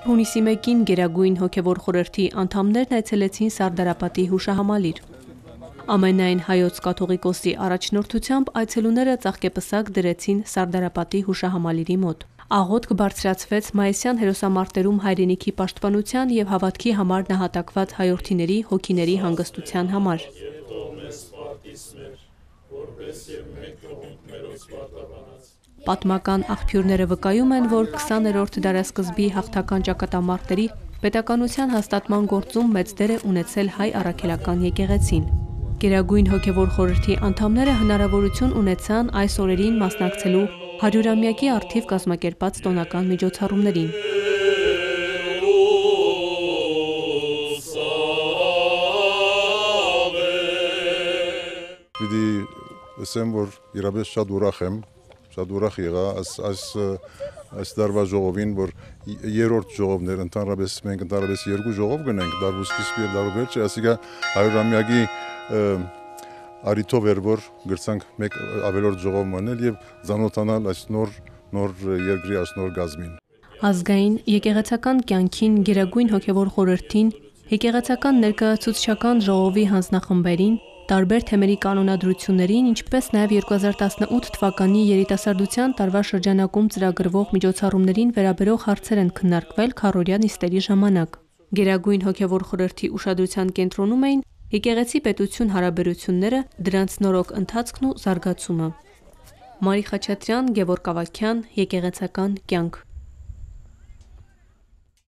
Հունիսի 1-ին Գերագույն հոգևոր խորհրդի անդամներն այցելեցին Սարդարապատի հուշահամալիր։ Ամենայն հայոց կաթողիկոսի առաջնորդությամբ այցելուները ծաղկեպսակ դրեցին Սարդարապատի հուշահամալիրի մոտ։ Աղոթք բարձրացվեց Մայիսյան հերոսամարտերում հայրենիքի պաշտպանության եւ հավատքի համար նահատակված հայրենիների հոգիների հանգստության համար։ Պատմական աղբյուրները վկայում են, որ 20-րդ դարաշրջանի հաղթական ճակատամարտերի պետականության հաստատման գործում մեծ դեր է ունեցել հայ առաքելական եկեղեցին։ Գերագույն հոգևոր խորհրդի անդամները հնարավորություն ունեցան այս օրերին մասնակցելու հարյուրամյակի առթիվ կազմակերպած տոնական միջոցառումներին։ Պիտի ասեմ, որ իրապես շատ ուրախ եմ, շատ ուրախ եղա այս այս այս դարվա ժողովին, որ երրորդ ժողովն էր, ընդհանրապես մենք ընդհանրապես երկու ժողով գնենք, դարվա սկիզբ եւ դարվա վերջը, ասիկա 100-ամյակի արիթով էր, որ գրցանք մեկ ավելորդ ժողով մնել եւ զանոթանալ այս նոր նոր երկրի այս նոր գազմին։ Ազգային եկեղեցական կյանքին Գերագույն հոգևոր խորհրդին, եկեղեցական ներկայացուցչական ժողովի հանձնախմբերին տարբեր թեմերի կանոնադրություններին, ինչպես նաև 2018 թվականի երիտասարդության տարվա շրջանակում ծրագրվող միջոցառումներին վերաբերող հարցեր են քննարկվել քարորյա նիստերի ժամանակ։ Գերագույն հոգևոր խորհրդի ուշադրության կենտրոնում էին եկեղեցի պետություն հարաբերությունները, դրանց նորոգ ընթացքն ու զարգացումը։ Մարի Խաչատրյան, Գևորգ Ավագյան, Եկեղեցական կյանք։